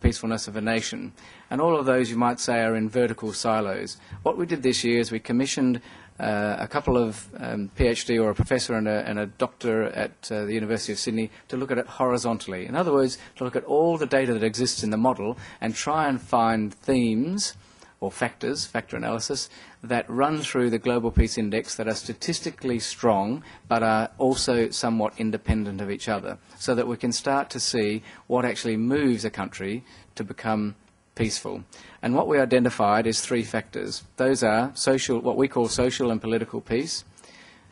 peacefulness of a nation. And all of those, you might say, are in vertical silos. What we did this year is we commissioned uh, a couple of um, PhD or a professor and a, and a doctor at uh, the University of Sydney to look at it horizontally. In other words, to look at all the data that exists in the model and try and find themes or factors, factor analysis, that run through the Global Peace Index that are statistically strong but are also somewhat independent of each other, so that we can start to see what actually moves a country to become peaceful. And what we identified is three factors. Those are social, what we call social and political peace.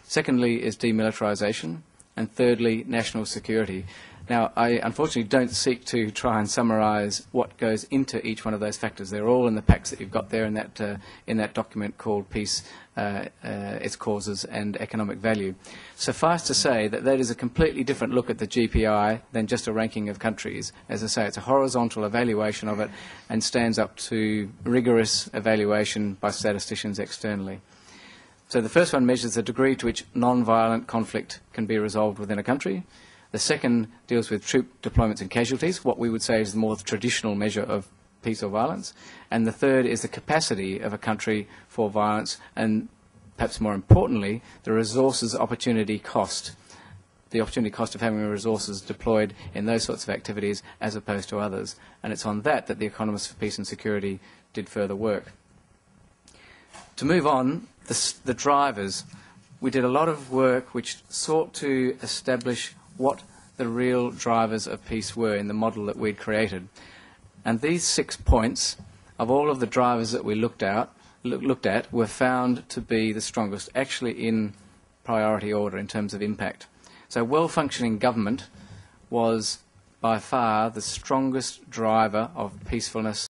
Secondly is demilitarization. And thirdly, national security. Now, I unfortunately don't seek to try and summarise what goes into each one of those factors. They're all in the packs that you've got there in that, uh, in that document called Peace, uh, uh, Its Causes and Economic Value. Suffice to say that that is a completely different look at the GPI than just a ranking of countries. As I say, it's a horizontal evaluation of it and stands up to rigorous evaluation by statisticians externally. So the first one measures the degree to which non-violent conflict can be resolved within a country. The second deals with troop deployments and casualties, what we would say is the more traditional measure of peace or violence. And the third is the capacity of a country for violence, and perhaps more importantly, the resources opportunity cost. The opportunity cost of having resources deployed in those sorts of activities as opposed to others. And it's on that that the Economists for Peace and Security did further work. To move on, the, the drivers. We did a lot of work which sought to establish what the real drivers of peace were in the model that we'd created. And these six points of all of the drivers that we looked at, looked at were found to be the strongest, actually in priority order in terms of impact. So well-functioning government was by far the strongest driver of peacefulness